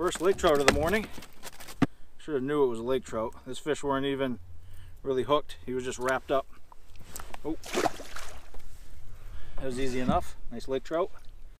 First lake trout of the morning. Should have knew it was a lake trout. This fish weren't even really hooked. He was just wrapped up. Oh. That was easy enough. Nice lake trout.